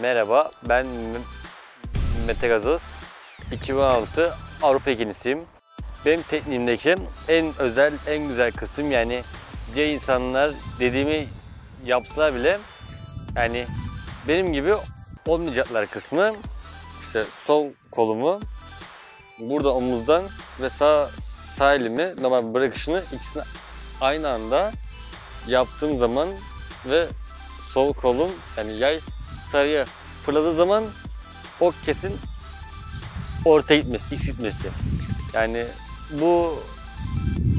Merhaba, ben Mete Gazoz. 2016 Avrupa ikincisiyim. Benim tekniğimdeki en özel, en güzel kısım yani diğer insanlar dediğimi yapsalar bile yani benim gibi olmayacaklar kısmı işte sol kolumu burada omuzdan ve sağ sağ elimi normal bırakışını ikisini aynı anda yaptığım zaman ve sol kolum yani yay sarıya fırladığı zaman o kesin ortaya gitmesi, x gitmesi. Yani bu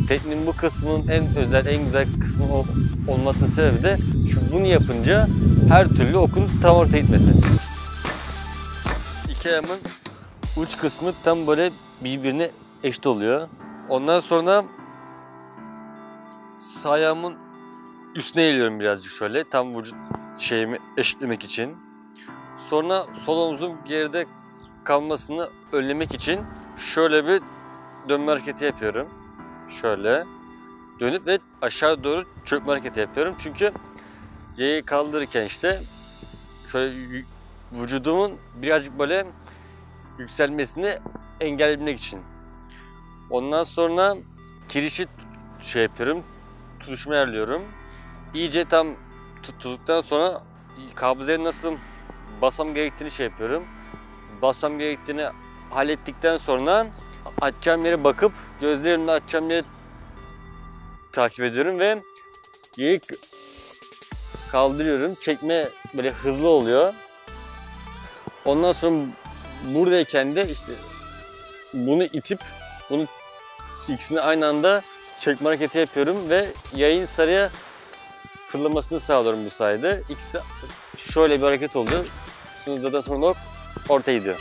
tekniğin bu kısmının en özel, en güzel kısmı ol- olmasının sebebi de çünkü bunu yapınca her türlü okun tam ortaya gitmesi. İki ayağımın uç kısmı tam böyle birbirine eşit oluyor. Ondan sonra sağ ayağımın üstüne eğiliyorum birazcık şöyle tam vücut şeyimi eşitlemek için. Sonra sol geride kalmasını önlemek için şöyle bir dönme hareketi yapıyorum. Şöyle dönüp ve aşağı doğru çökme hareketi yapıyorum. Çünkü yayı kaldırırken işte şöyle vücudumun birazcık böyle yükselmesini engellemek için. Ondan sonra kirişi şey yapıyorum, tutuşma ayarlıyorum. İyice tam tuttuktan sonra kabzeye nasıl basmam gerektiğini şey yapıyorum. Basmam gerektiğini hallettikten sonra açacağım yere bakıp gözlerimle açacağım yere takip ediyorum ve k- kaldırıyorum. Çekme böyle hızlı oluyor. Ondan sonra buradayken de işte bunu itip bunu ikisini aynı anda çekme hareketi yapıyorum ve yayın sarıya fırlamasını sağlıyorum bu sayede. İkisi şöyle bir hareket oluyor. Zaten sonra ortaya gidiyor.